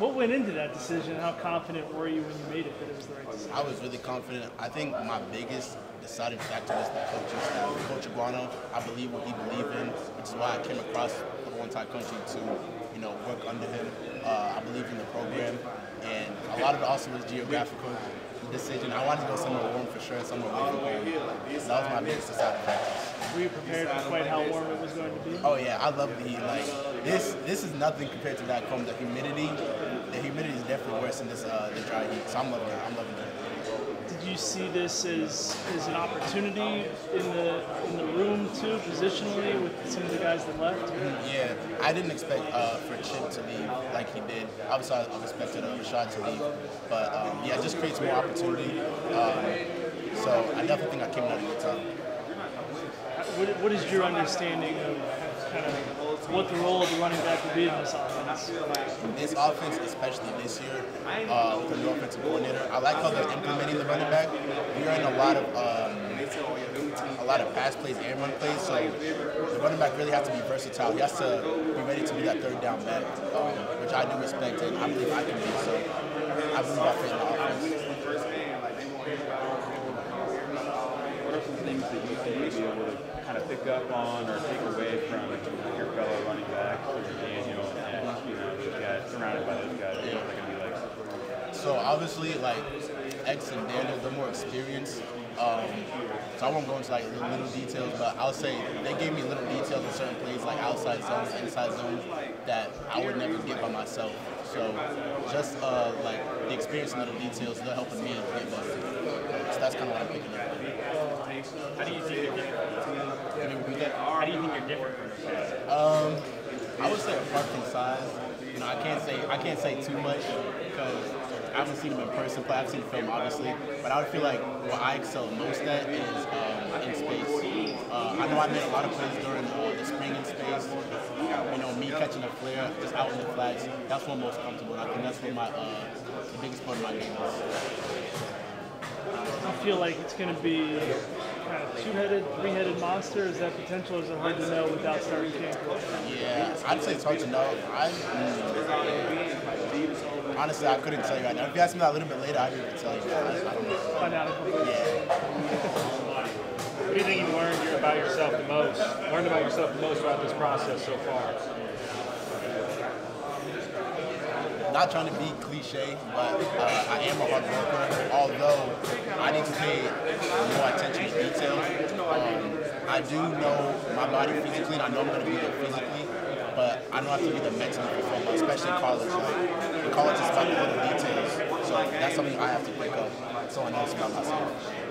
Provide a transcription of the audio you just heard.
What went into that decision? How confident were you when you made it that it was the right decision? I was really confident. I think my biggest deciding factor was the coaching staff. Coach Aguano, I believe what he believed in, which is why I came across the whole entire country to, you know, work under him. Uh, I believe in the program, and a lot of it also was geographical decision. I wanted to go somewhere warm for sure, somewhere. So that was my biggest deciding factor. Were you prepared for quite how warm it was going to be? Oh yeah, I love the heat. Like this, this is nothing compared to back home. The humidity, the humidity is definitely worse than this, uh, the dry heat. So I'm loving it. I'm loving it. Did you see this as, as an opportunity in the in the room too, positionally with some of the guys that left? Yeah, I didn't expect uh, for Chip to leave like he did. Obviously, I expected uh, Rachaad to leave, but um, yeah, it just creates more opportunity. Um, so I definitely think I came out a good time. What, what is your understanding of kind of what the role of the running back will be in this offense? This offense, especially this year, uh, with the new offensive coordinator, I like how they're implementing the running back. We are in a lot of um, a lot of pass plays and run plays, so the running back really has to be versatile. He has to be ready to be that third down back, um, which I do respect and I believe I can be. So I believe I fit in the offense. What are some things that you think you'll be able to kind of pick up on or take away from your fellow running backs or Daniyel and you know those guys surrounded by those guys? What they're gonna be like? So obviously, like X and Daniyel, they're more experienced. Um, so I won't go into like little, little details, but I'll say they gave me little details in certain plays, like outside zones, inside zones, that I would never get by myself. So just uh, like the experience and little details, they're helping me get better. So that's kind of what I'm picking up. How do you think you're different? Can you repeat that? How do you think you're different from the? Um, I would say apart from size, you know, I can't say I can't say too much because I haven't seen him in person play. I've seen the film, obviously, but I would feel like what I excel most at is um, in space. I know I made a lot of plays during the spring in space. You know, me catching a flare just out in the flats. That's what I'm most comfortable. I think that's what my uh, the biggest part of my game is. I feel like it's going to be kind of two-headed, three-headed monster. Is that potential? Or is it hard to know without starting camp? Yeah, I'd say it's hard to know. I, mm, honestly, I couldn't tell you right now. If you asked me that a little bit later, I'd be able to tell you. I, I don't know. Find out. a. Yeah. about yourself the most? Learned about yourself the most throughout this process so far? Not trying to be cliche, but uh, I am a hard worker. Although I need to pay more attention to detail. Um, I do know my body physically, and I know I'm going to be there physically. But I know I have to be there mentally especially in college. Like, in college, it's about the little details. So that's something I have to break up. So I know it's about myself.